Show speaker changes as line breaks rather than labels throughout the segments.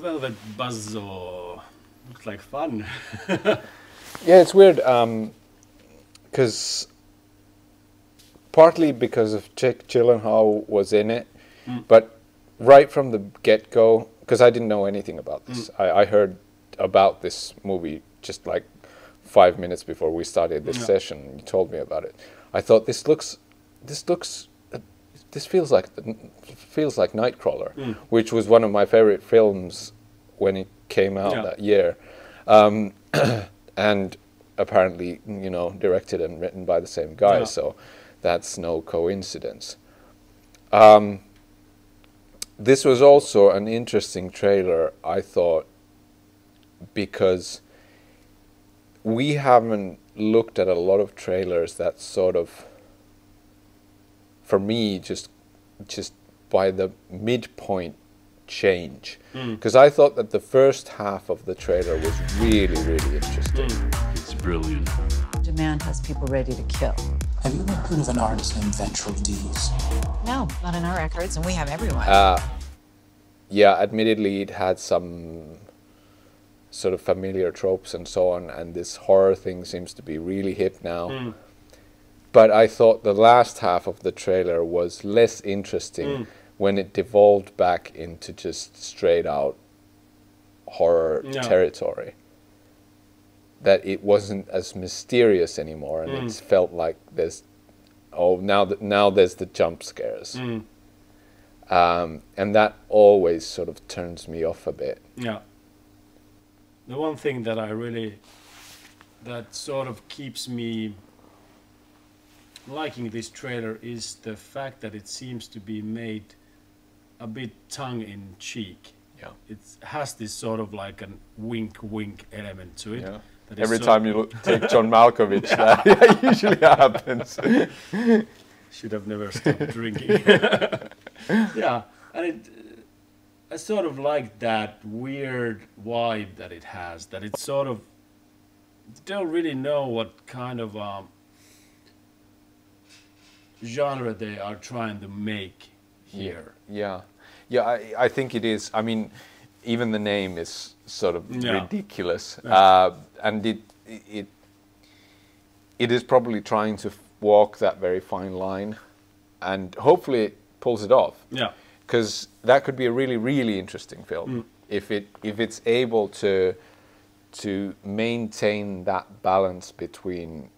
Velvet Buzzsaw. Looks like fun.
Yeah, it's weird um, because partly because of Jake Gyllenhaal was in it, but right from the get go, because I didn't know anything about this. I, I heard about this movie just like five minutes before we started this
Yeah.
session. You told me about it. I thought this looks, this looks, uh, this feels like feels like Nightcrawler, which was one of my favorite films when it came out
Yeah.
that year, um, and apparently you know directed and written by the same guy.
Yeah.
So that's no coincidence. Um, this was also an interesting trailer, I thought, because we haven't looked at a lot of trailers that sort of, for me, just just by the midpoint change. Because I thought that the first half of the trailer was really, really interesting.
It's brilliant.
Demand has people ready to kill.
Have you ever heard of an artist named Vetril Dease?
No, not in our records, and we have everyone.
Uh, yeah, admittedly, it had some sort of familiar tropes and so on, and this horror thing seems to be really hip now. But I thought the last half of the trailer was less interesting when it devolved back into just straight out horror
Yeah.
territory. That it wasn't as mysterious anymore, and it felt like there's oh now that now there's the jump scares um, and that always sort of turns me off a bit.
Yeah. The one thing that I really that sort of keeps me liking this trailer is the fact that it seems to be made a bit tongue in cheek.
Yeah.
It has this sort of like a wink wink element to it.
Yeah. Every
so-
time you look, take John Malkovich, that usually happens.
should have never stopped drinking. yeah, and it, I sort of like that weird vibe that it has. That it's sort of don't really know what kind of um, genre they are trying to make here.
Yeah, yeah, I, I think it is. I mean, even the name is sort of
Yeah.
ridiculous, uh, and it it it is probably trying to walk that very fine line, and hopefully it pulls it off.
Yeah,
because that could be a really really interesting film if it if it's able to to maintain that balance between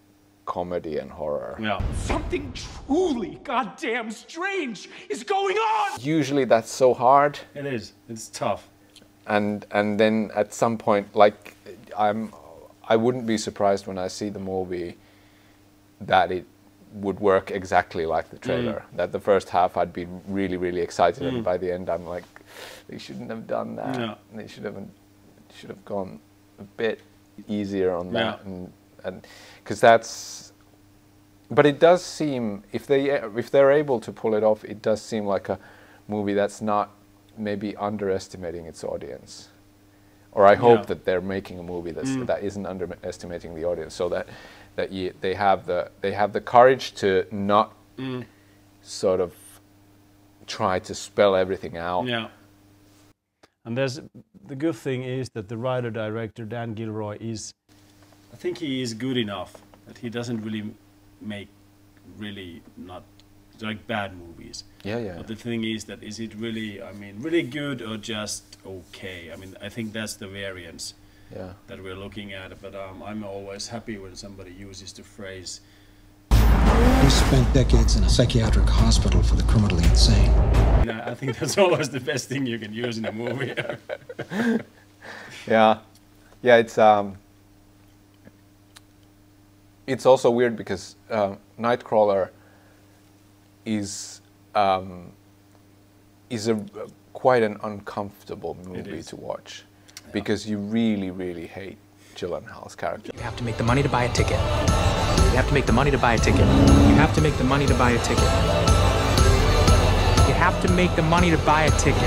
comedy and horror.
yeah,
Something truly goddamn strange is going on!
Usually that's so hard
it is. It's tough.
And and then at some point like I'm I wouldn't be surprised when I see the movie that it would work exactly like the mm. trailer. That the first half I'd be really really excited and mm. by the end I'm like they shouldn't have done that.
Yeah.
They should have should have gone a bit easier on that
Yeah.
and and because that's but it does seem if they if they're able to pull it off it does seem like a movie that's not maybe underestimating its audience. Or i hope
Yeah.
that they're making a movie that's mm. that isn't underestimating the audience. So that that you, they have the they have the courage to not mm. sort of try to spell everything out.
Yeah. And there's the good thing is that the writer director Dan Gilroy is, I think he is good enough that he doesn't really make really not like bad movies.
yeah yeah
But the thing is that is it really I mean really good or just okay? I mean I think that's the variance
yeah
that we're looking at. But um, I'm always happy when somebody uses the phrase
You spent decades in a psychiatric hospital for the criminally insane.
you I think that's always the best thing you can use in a movie.
Yeah, yeah. It's um, it's also weird because uh, Nightcrawler is um, is a quite an uncomfortable movie to watch because you really, really hate Gyllenhaal's character.
You have to make the money to buy a ticket. You have to make the money to buy a ticket. You have to make the money to buy a ticket.
You have to make the money to buy a ticket.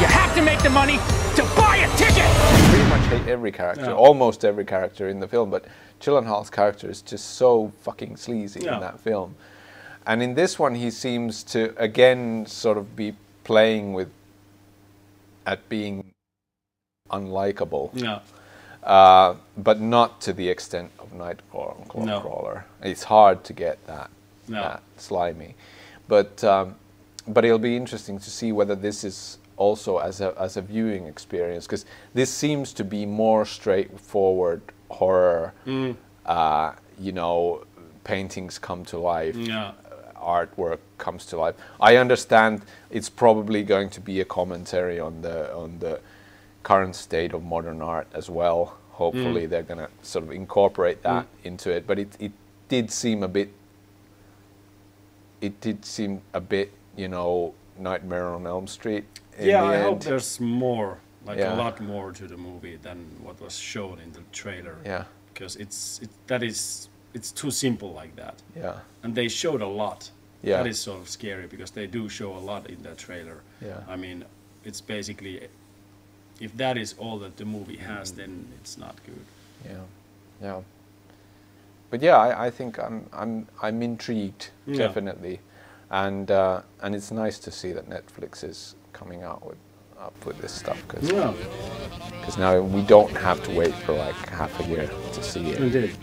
You have to make the money to buy a ticket!
Much hate every character,
Yeah.
almost every character in the film, but Gyllenhaal's character is just so fucking sleazy
Yeah.
in that film. And in this one, he seems to again sort of be playing with at being unlikable,
Yeah.
uh, but not to the extent of Nightcrawler.
No.
Crawler. It's hard to get that
No.
that slimy, but um, but it'll be interesting to see whether this is also as a as a viewing experience because this seems to be more straightforward horror.
Mm.
Uh, you know, paintings come to life
Yeah.
artwork comes to life. I understand it's probably going to be a commentary on the on the current state of modern art as well. Hopefully, they're going to sort of incorporate that into it. But it it did seem a bit. It did seem a bit, you know, Nightmare on Elm Street.
Yeah, I
end.
hope there's more, like
Yeah.
a lot more to the movie than what was shown in the trailer.
Yeah,
Because it's it, that is it's too simple like that.
yeah,
and they showed a lot.
Yeah.
That is sort of scary because they do show a lot in that trailer.
Yeah.
I mean, it's basically if that is all that the movie has,
Mm.
then it's not good.
yeah, yeah. But yeah, I, I think I'm I'm I'm intrigued
Yeah.
definitely, and uh, and it's nice to see that Netflix is coming out with up with this stuff because
Yeah,
now we don't have to wait for like half a year to see it.
indeed.